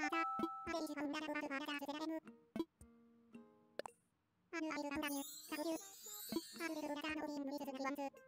Thank you.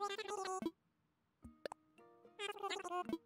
Thank you.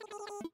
Thank you.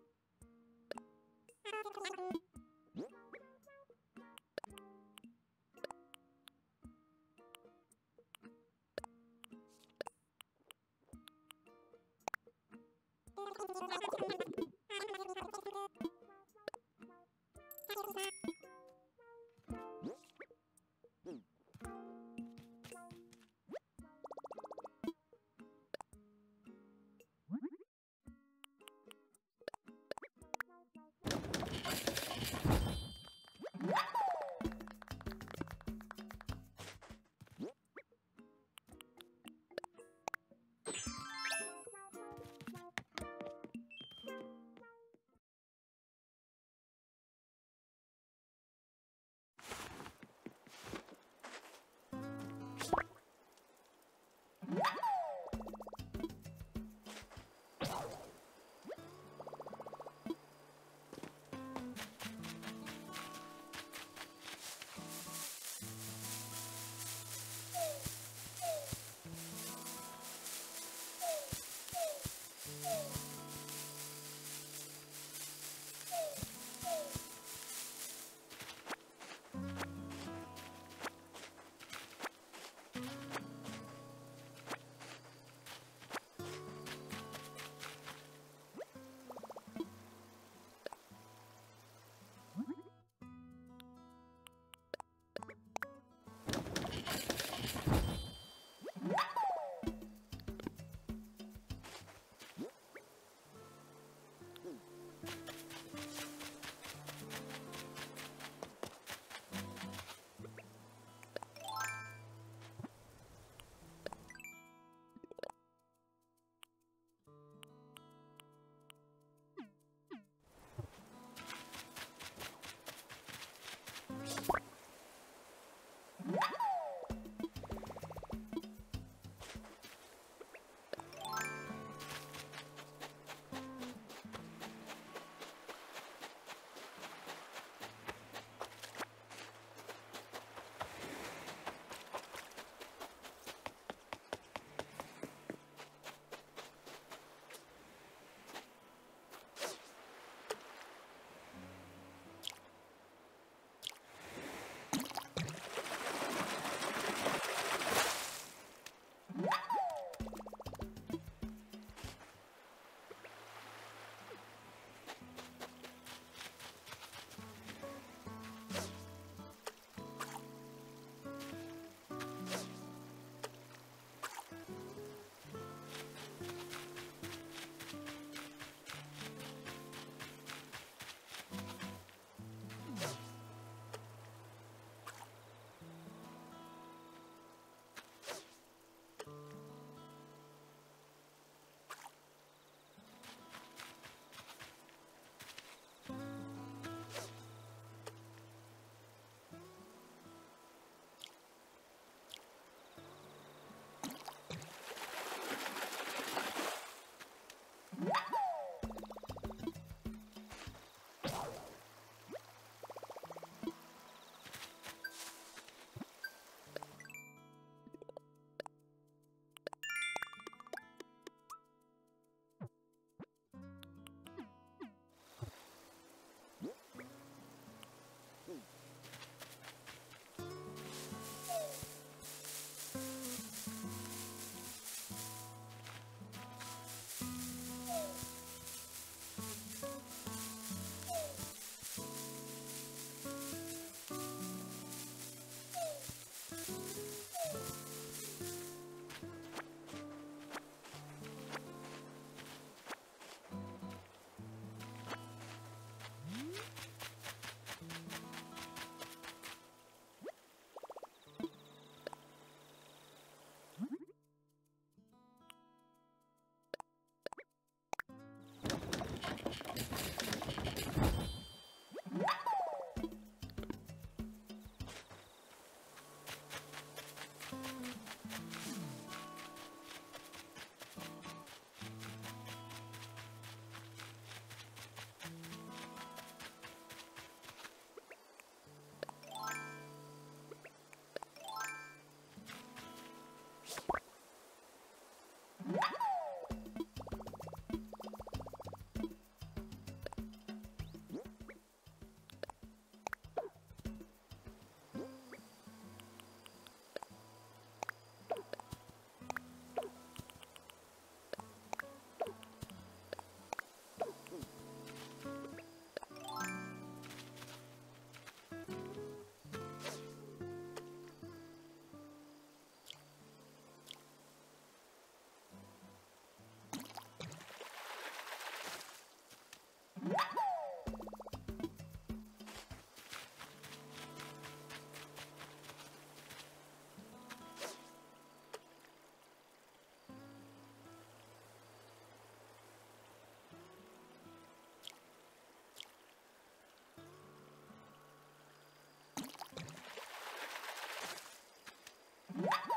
Woo!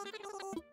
Oh,